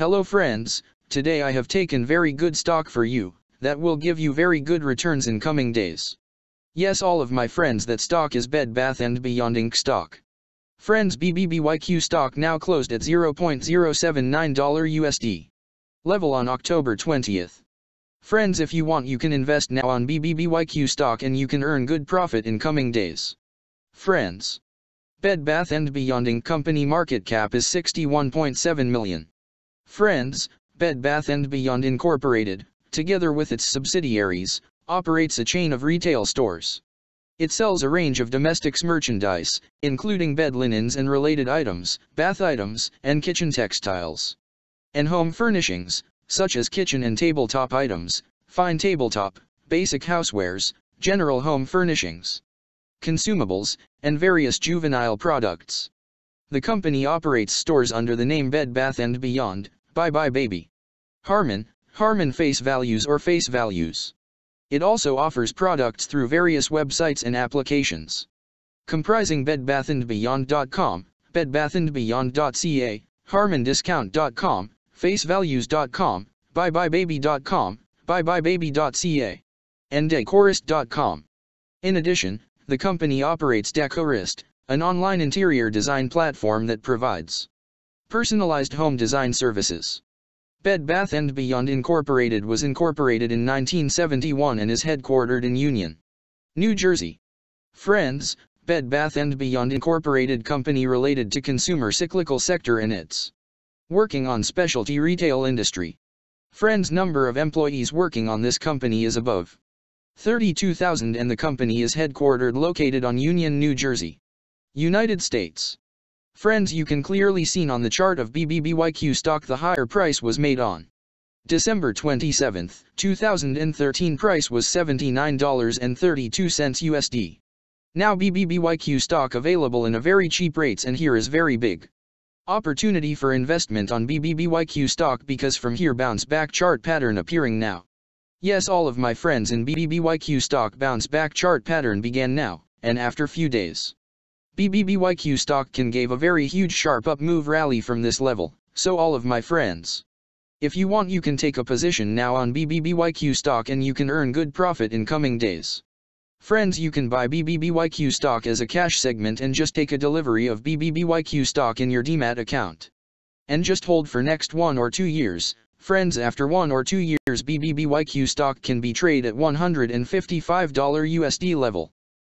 Hello friends, today I have taken very good stock for you, that will give you very good returns in coming days. Yes all of my friends that stock is Bed Bath & Beyond Inc. stock. Friends BBBYQ stock now closed at $0.079 USD. Level on October 20th. Friends if you want you can invest now on BBBYQ stock and you can earn good profit in coming days. Friends. Bed Bath & Beyond Inc. company market cap is 61.7 million. Friends, Bed Bath & Beyond Incorporated, together with its subsidiaries, operates a chain of retail stores. It sells a range of domestics merchandise, including bed linens and related items, bath items, and kitchen textiles. And home furnishings, such as kitchen and tabletop items, fine tabletop, basic housewares, general home furnishings, consumables, and various juvenile products. The company operates stores under the name Bed Bath & Beyond, buybuy BABY. Harmon, Harmon Face Values or Face Values. It also offers products through various websites and applications. Comprising bedbathandbeyond.com, bedbathandbeyond.ca, harmondiscount.com, facevalues.com, buybuybaby.com, buybuybaby.ca, and decorist.com. In addition, the company operates Decorist, an online interior design platform that provides personalized home design services. Bed Bath & Beyond Incorporated was incorporated in 1971 and is headquartered in Union, New Jersey. Friends, Bed Bath & Beyond Incorporated company related to consumer cyclical sector and its working on specialty retail industry. Friends number of employees working on this company is above 32,000 and the company is headquartered located on Union, New Jersey, United States. Friends you can clearly seen on the chart of BBBYQ stock the higher price was made on December 27, 2013 price was $79.32 USD. Now BBBYQ stock available in a very cheap rates and here is very big opportunity for investment on BBBYQ stock because from here bounce back chart pattern appearing now. Yes all of my friends in BBBYQ stock bounce back chart pattern began now, and after few days. BBBYQ stock can gave a very huge sharp up move rally from this level, so all of my friends. If you want you can take a position now on BBBYQ stock and you can earn good profit in coming days. Friends you can buy BBBYQ stock as a cash segment and just take a delivery of BBBYQ stock in your demat account. And just hold for next one or two years, friends after one or two years BBBYQ stock can be trade at $155 USD level.